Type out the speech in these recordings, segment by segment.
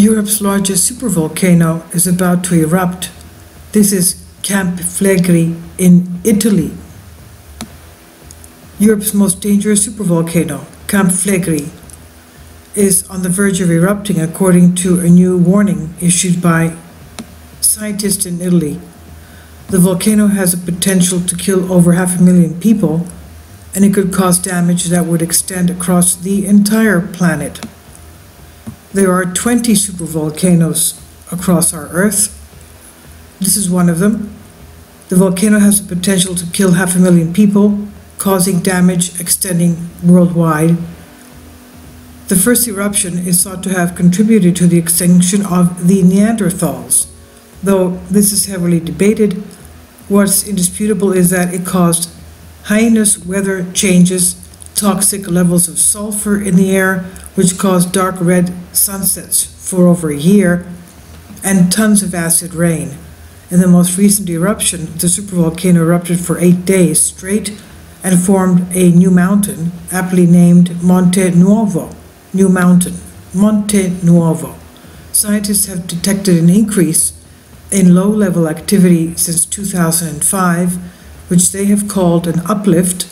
Europe's largest supervolcano is about to erupt. This is Campi Flegrei in Italy. Europe's most dangerous supervolcano, Campi Flegrei, is on the verge of erupting according to a new warning issued by scientists in Italy. The volcano has a potential to kill over half a million people, and it could cause damage that would extend across the entire planet. There are 20 supervolcanoes across our Earth. This is one of them. The volcano has the potential to kill half a million people, causing damage extending worldwide. The first eruption is thought to have contributed to the extinction of the Neanderthals. Though this is heavily debated, what's indisputable is that it caused heinous weather changes, toxic levels of sulfur in the air, which caused dark red sunsets for over a year, and tons of acid rain. In the most recent eruption, the supervolcano erupted for eight days straight and formed a new mountain, aptly named Monte Nuovo, New Mountain, Monte Nuovo. Scientists have detected an increase in low level activity since 2005, which they have called an uplift.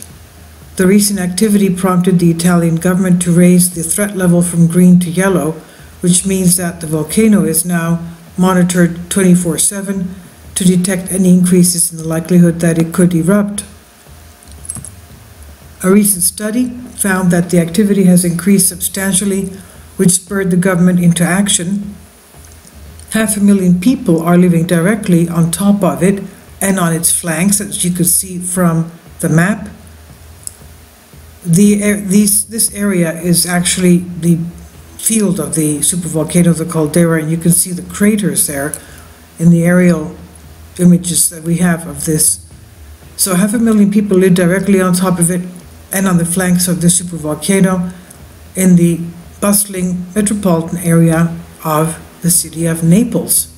The recent activity prompted the Italian government to raise the threat level from green to yellow, which means that the volcano is now monitored 24 7 to detect any increases in the likelihood that it could erupt. A recent study found that the activity has increased substantially, which spurred the government into action half a million people are living directly on top of it and on its flanks, as you can see from the map. The, these, this area is actually the field of the supervolcano, the caldera, and you can see the craters there in the aerial images that we have of this. So half a million people live directly on top of it and on the flanks of the supervolcano in the bustling metropolitan area of the city of Naples.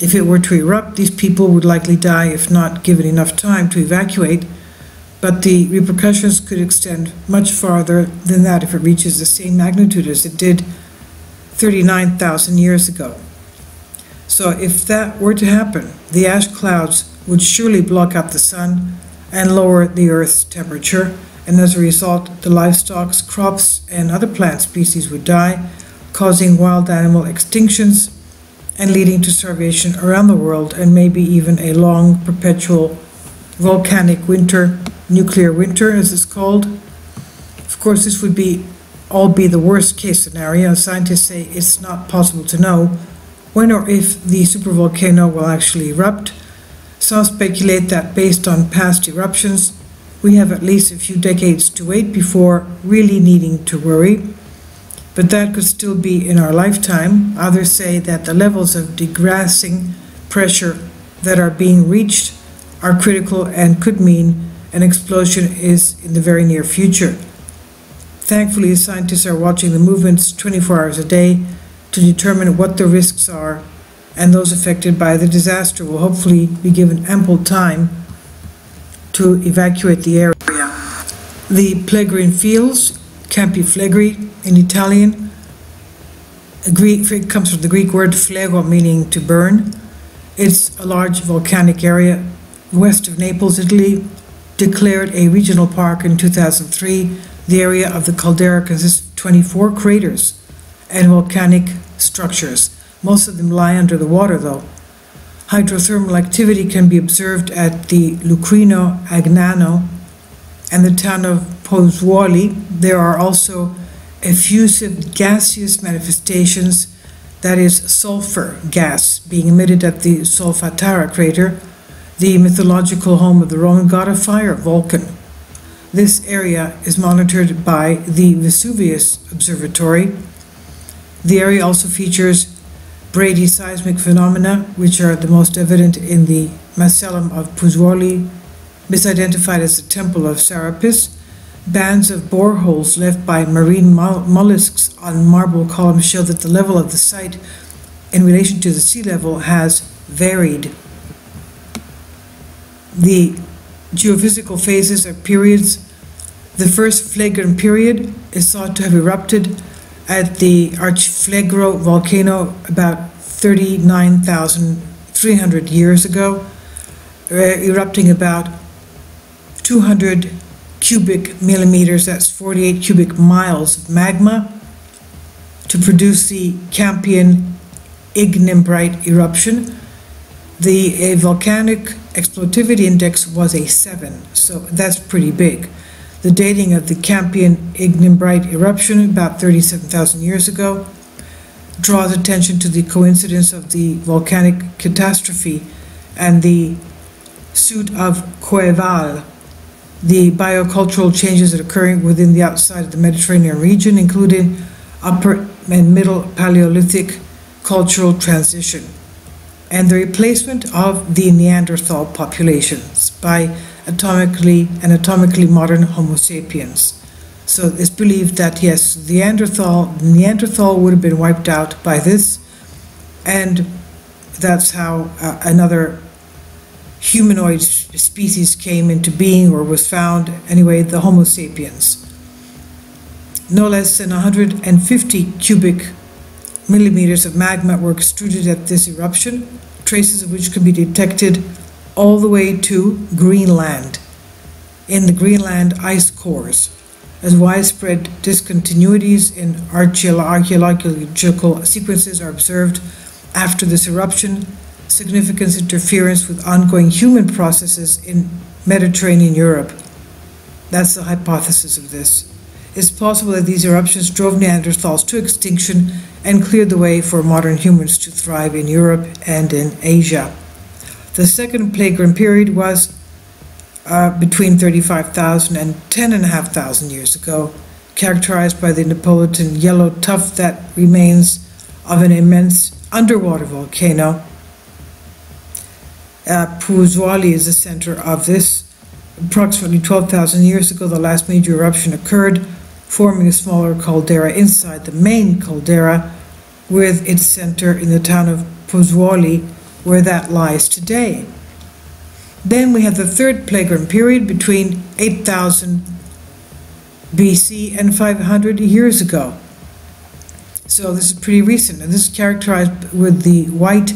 If it were to erupt, these people would likely die if not given enough time to evacuate, but the repercussions could extend much farther than that if it reaches the same magnitude as it did 39,000 years ago. So if that were to happen, the ash clouds would surely block out the sun and lower the Earth's temperature, and as a result, the livestock, crops, and other plant species would die, causing wild animal extinctions and leading to starvation around the world and maybe even a long, perpetual volcanic winter, nuclear winter as it's called. Of course, this would be all be the worst case scenario. Scientists say it's not possible to know when or if the supervolcano will actually erupt. Some speculate that based on past eruptions, we have at least a few decades to wait before really needing to worry but that could still be in our lifetime. Others say that the levels of degassing pressure that are being reached are critical and could mean an explosion is in the very near future. Thankfully, scientists are watching the movements 24 hours a day to determine what the risks are, and those affected by the disaster will hopefully be given ample time to evacuate the area. The Phlegraean Fields Campi Flegrei in Italian. Greek, it comes from the Greek word flego, meaning to burn. It's a large volcanic area west of Naples, Italy, declared a regional park in 2003. The area of the caldera consists of 24 craters and volcanic structures. Most of them lie under the water, though. Hydrothermal activity can be observed at the Lucrino Agnano and the town of Pozzuoli. There are also effusive gaseous manifestations, that is, sulfur gas being emitted at the Solfatara crater, the mythological home of the Roman god of fire, Vulcan. This area is monitored by the Vesuvius Observatory. The area also features bradyseismic phenomena, which are the most evident in the Macellum of Pozzuoli, misidentified as the Temple of Serapis, Bands of boreholes left by marine mollusks on marble columns show that the level of the site in relation to the sea level has varied. The geophysical phases are periods. The first Phlegraean period is thought to have erupted At the Archiflegreo volcano, about 39,300 years ago, uh, erupting about 200 cubic millimeters, that's 48 cubic miles of magma, to produce the Campanian ignimbrite eruption. The volcanic explosivity index was a 7, so that's pretty big. The dating of the Campanian ignimbrite eruption, about 37,000 years ago, draws attention to the coincidence of the volcanic catastrophe and the suit of Coeval, the biocultural changes that are occurring within the outside of the Mediterranean region, including upper and middle Paleolithic cultural transition, and the replacement of the Neanderthal populations by atomically anatomically modern Homo sapiens. So it's believed that yes, the Neanderthal Neanderthal would have been wiped out by this, and that's how uh, another humanoid species came into being or was found. Anyway, the Homo sapiens. No less than 150 cubic millimeters of magma were extruded at this eruption, traces of which could be detected all the way to Greenland in the Greenland ice cores, as widespread discontinuities in archaeological sequences are observed after this eruption, significant interference with ongoing human processes in Mediterranean Europe. That's the hypothesis of this. It's possible that these eruptions drove Neanderthals to extinction and cleared the way for modern humans to thrive in Europe and in Asia. The second Pleiadian period was uh, between 35,000 and 10,500 years ago, characterized by the Neapolitan yellow tuff that remains of an immense underwater volcano. Uh, is the center of this. Approximately 12,000 years ago, the last major eruption occurred, forming a smaller caldera inside the main caldera, with its center in the town of Pozzuoli, where that lies today. Then we have the third Pleiadian period between 8000 BC and 500 years ago. So this is pretty recent, and this is characterized with the white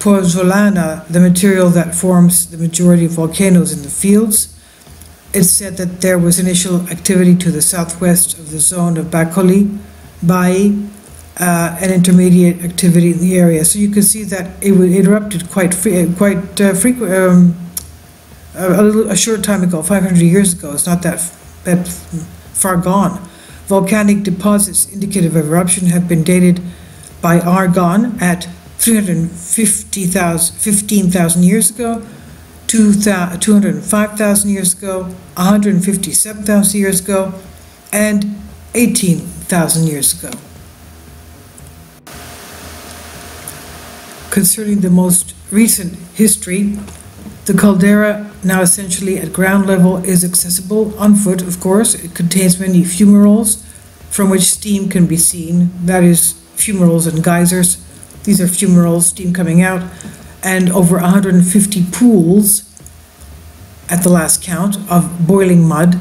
pozzolana, the material that forms the majority of volcanoes in the fields. It's said that there was initial activity to the southwest of the zone of Bacoli, Bai, uh, and intermediate activity in the area. So you can see that it erupted quite free, quite uh, frequent, um, a, little, a short time ago, 500 years ago. It's not that, that far gone. Volcanic deposits indicative of eruption have been dated by argon at 350,000, 15,000 years ago, 205,000 years ago, 157,000 years ago, and 18,000 years ago. Concerning the most recent history, the caldera, now essentially at ground level, is accessible on foot, of course. It contains many fumaroles from which steam can be seen. That is, fumaroles and geysers. These are fumaroles, steam coming out, and over 150 pools at the last count of boiling mud.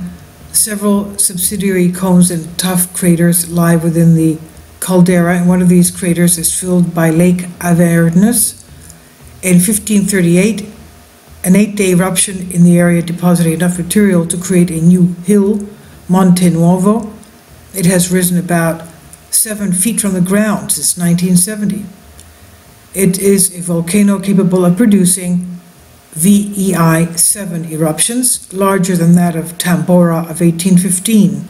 Several subsidiary cones and tuff craters lie within the caldera, and one of these craters is filled by Lake Avernus. In 1538, an eight-day eruption in the area deposited enough material to create a new hill, Monte Nuovo. It has risen about seven feet from the ground since 1970. It is a volcano capable of producing VEI 7 eruptions, larger than that of Tambora of 1815.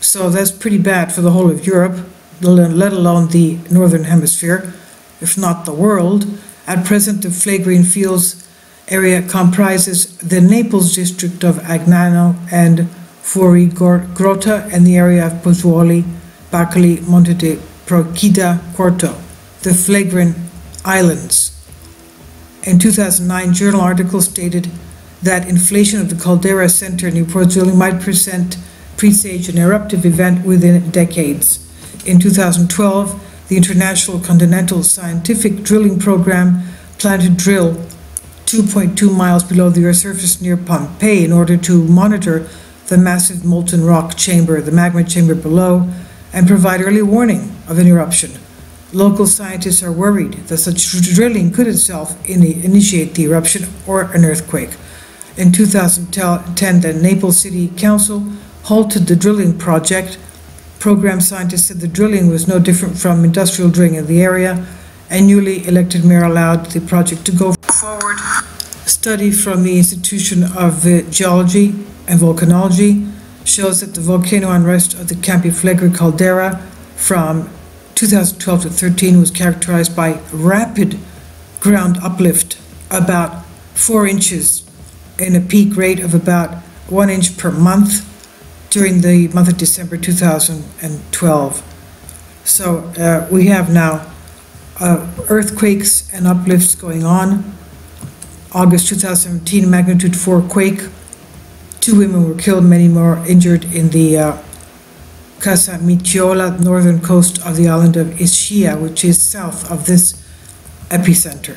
So that's pretty bad for the whole of Europe, let alone the Northern Hemisphere, if not the world. At present, the Phlegraean Fields area comprises the Naples district of Agnano and Fuorigrotta and the area of Pozzuoli, Bacoli, Monte di Procida, Quarto, the Phlegraean Islands. In 2009, journal article stated that inflation of the caldera center in near Pozzuoli might present presage an eruptive event within decades. In 2012, the International Continental Scientific Drilling Program planned to drill 2.2 miles below the Earth's surface near Pompeii in order to monitor the massive molten rock chamber, the magma chamber below, and provide early warning of an eruption. Local scientists are worried that such drilling could itself ini- initiate the eruption or an earthquake. In 2010, the Naples City Council halted the drilling project. Program scientists said the drilling was no different from industrial drilling in the area, and newly elected mayor allowed the project to go forward. Study from the Institution of Geology and Volcanology shows that the volcano unrest of the Campi Flegrei caldera from 2012 to 13 was characterized by rapid ground uplift, about four inches, in a peak rate of about one inch per month during the month of December 2012. So uh, we have now uh, earthquakes and uplifts going on. August 2017, magnitude 4 quake. Two women were killed, many more injured in the uh, Casamicciola, northern coast of the island of Ischia, which is south of this epicenter.